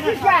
হবে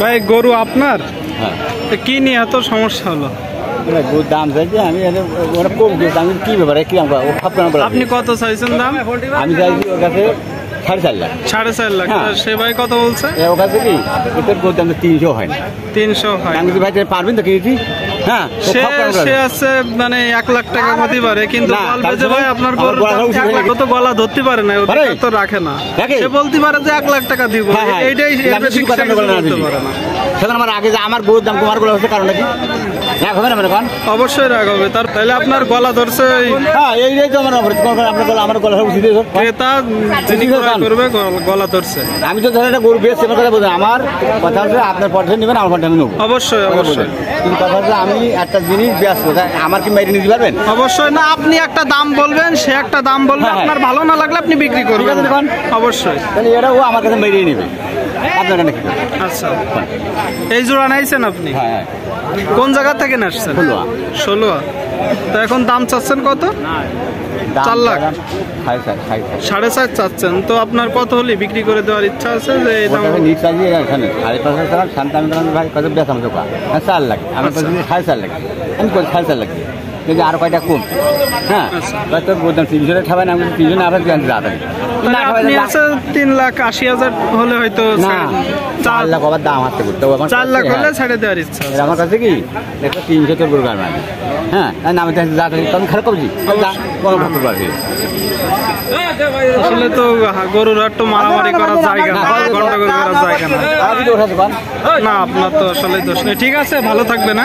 ভাই গরু আপনার? তো কি নিয়ে এত সমস্যা হলো? দাম চাইছে আমি এনে- ওরা কম দিয়েছে আমি কি ব্যাপারে কি আমরা ও ভাবতাম বলা আপনি কত চাইছেন দাম? আমি চাইছি ওর কাছে সাড়ে চার লাখ। সাড়ে চার লাখ। হ্যাঁ। সে ভাই কত বলছে? এ ওর কাছে গরুর দাম তিনশো হয় না। তিনশো হয় আমি ভাই পারবেন তো কিনেছি? হ্যাঁ সে আছে মানে এক লাখ টাকা হতে পারে কিন্তু বলবে ভাই আপনার গরুর। তো গলা ধরতে পারে না? তো রাখে না। সে বলতে পারে যে এক লাখ টাকা দিব। হ্যাঁ, হ্যাঁ। এইটাই বেশি কথা বলতে পারে না। সেখানে আগে যে আমার গরুর দাম তোমার গলা হচ্ছে রাগ হবে না মানে অবশ্যই রাগ হবে। তার তাহলে আপনার গলা ধরছে হ্যাঁ এইটাই তো আমার অপরাধ। কোন আপনার গলা আমার গলা উঠে ক্রেতা যিনি ঠিক আছে, ক্রয় কান। করবে গলা- ধরছে। আমি তো ধরেন একটা গরু বেচছি আমার কথা বলছি আমার কথা হচ্ছে আপনার পয়সা নেবেন আমার আমি নেব অবশ্যই অবশ্যই। কিন্তু কথা হচ্ছে আমি একটা জিনিস ব্যস্ত তা আমার কি মেরে নিতে পারবেন? অবশ্যই না আপনি একটা দাম বলবেন সে একটা দাম বলবে হ্যাঁ, হ্যাঁ। আপনার ভালো না লাগলে আপনি বিক্রি করবেন। অবশ্যই। তাহলে এটা ও আমার কাছে মেরিয়ে নেবে। আপনার কাছে আচ্ছা। এই জোড়া নাইছেন আপনি? হ্যাঁ হ্যাঁ। কোন জায়গা থেকে নাসছেন? ষোলোয়া। ষোলোয়া। তো এখন দাম চাচ্ছেন কত? চার লাখ? সাড়ে চার চাচ্ছেন। তো আপনার কত হলে বিক্রি করে দেওয়ার ইচ্ছা আছে যে সাড়ে পাঁচ পা হ্যাঁ চার লাখ। আমি আচ্ছা। সাড়ে চার লাখ। আমি সাড়ে চার লাখ। কিন্তু আরও কয়টা কম হ্যাঁ। হয়তো বলতাম? তিনশো খাবেন আমি তিনশো না আবার জানতে যাবেন তাহলে আপনি তিন লাখ আশি হাজার হলে হয়তো না চার লাখ আবার দাম আসতে করতে আমার চার লাখ কাছে, হলে হ্যাঁ। ছেড়ে দেওয়ার ইচ্ছা আমার কাছে কি? দেখো তিনশো তোর গরু গাড়ি হ্যাঁ? আর নামে যা তখন খারাপ করছি আসলে তো গরুর হাট তো মারামারি করার জায়গা না গন্ডগোল করার জায়গা না। আর যদি ওঠা দোকান না আপনার তো আসলে দোষ নেই। ঠিক আছে ভালো থাকবে না